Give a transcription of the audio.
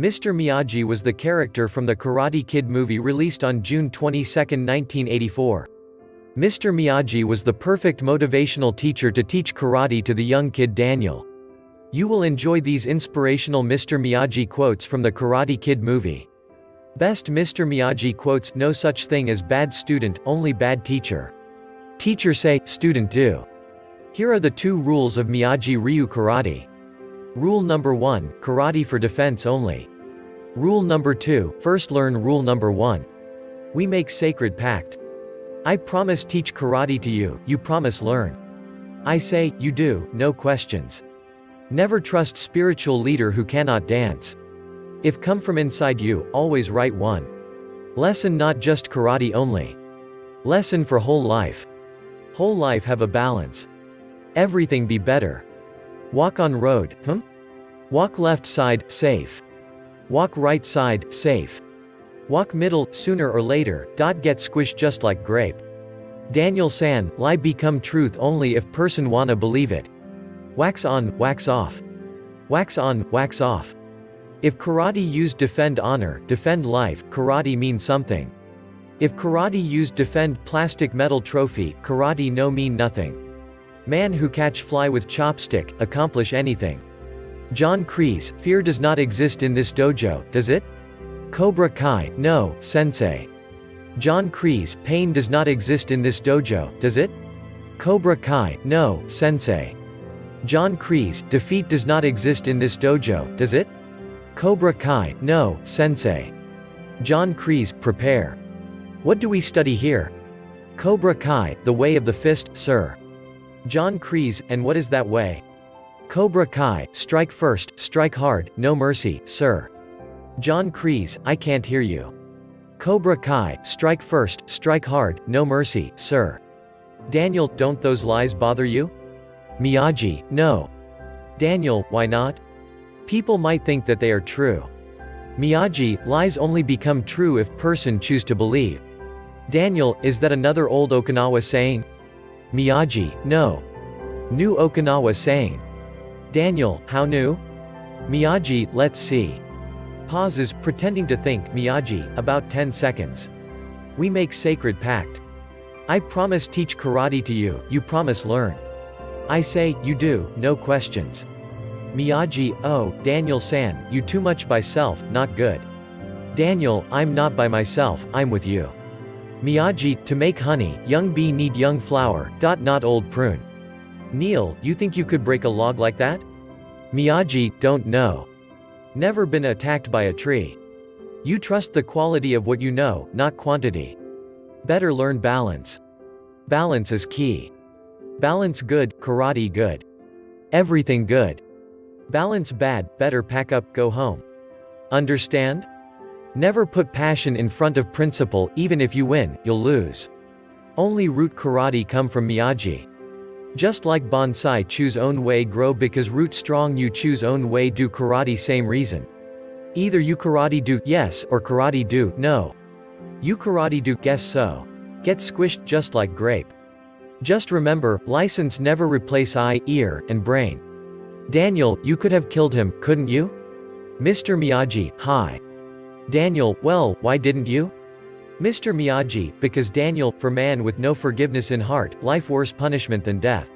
Mr. Miyagi was the character from the Karate Kid movie released on June 22, 1984. Mr. Miyagi was the perfect motivational teacher to teach karate to the young kid Daniel. You will enjoy these inspirational Mr. Miyagi quotes from the Karate Kid movie. Best Mr. Miyagi quotes No such thing as bad student, only bad teacher. Teacher say, student do. Here are the two rules of Miyagi Ryu Karate. Rule number 1 Karate for defense only. Rule number 2 First learn rule number 1. We make sacred pact. I promise teach karate to you, you promise learn. I say, you do, no questions. Never trust spiritual leader who cannot dance. If come from inside you, always right one. Lesson not just karate only. Lesson for whole life. Whole life have a balance. Everything be better. Walk on road, hmm? Walk left side, safe. Walk right side, safe. Walk middle, sooner or later, dot get squished just like grape. Daniel San, lie become truth only if person wanna believe it. Wax on, wax off. Wax on, wax off. If karate used defend honor, defend life, karate mean something. If karate used defend plastic metal trophy, karate no mean nothing. Man who catch fly with chopstick, accomplish anything. John Kreese, fear does not exist in this dojo, does it? Cobra Kai, no, sensei. John Kreese, pain does not exist in this dojo, does it? Cobra Kai, no, sensei. John Kreese, defeat does not exist in this dojo, does it? Cobra Kai, no, sensei. John Kreese, prepare. What do we study here? Cobra Kai, the way of the fist, sir. John Kreese, and what is that way? Cobra Kai, strike first, strike hard, no mercy, sir. John Kreese, I can't hear you. Cobra Kai, strike first, strike hard, no mercy, sir. Daniel, don't those lies bother you? Miyagi, no. Daniel, why not? People might think that they are true. Miyagi, lies only become true if person choose to believe. Daniel, is that another old Okinawa saying? Miyagi, no. New Okinawa saying. Daniel, how new? Miyagi, let's see. Pauses, pretending to think, Miyagi, about 10 seconds. We make sacred pact. I promise teach karate to you, you promise learn. I say, you do, no questions. Miyagi, oh, Daniel San, you too much by self, not good. Daniel, I'm not by myself, I'm with you. Miyagi, to make honey, young bee need young flower, dot not old prune. Neil, you think you could break a log like that? Miyagi, don't know. Never been attacked by a tree. You trust the quality of what you know, not quantity. Better learn balance. Balance is key. Balance good, karate good. Everything good. Balance bad, better pack up, go home. Understand? Never put passion in front of principle, even if you win, you'll lose. Only root karate come from Miyagi. Just like bonsai choose own way grow because root strong you choose own way do karate same reason. Either you karate do yes or karate do no. You karate do guess so. Get squished just like grape. Just remember, license never replace eye, ear, and brain. Daniel, you could have killed him, couldn't you? Mr. Miyagi, hi. Daniel, well, why didn't you? Mr. Miyagi, because Daniel, for man with no forgiveness in heart, life worse punishment than death.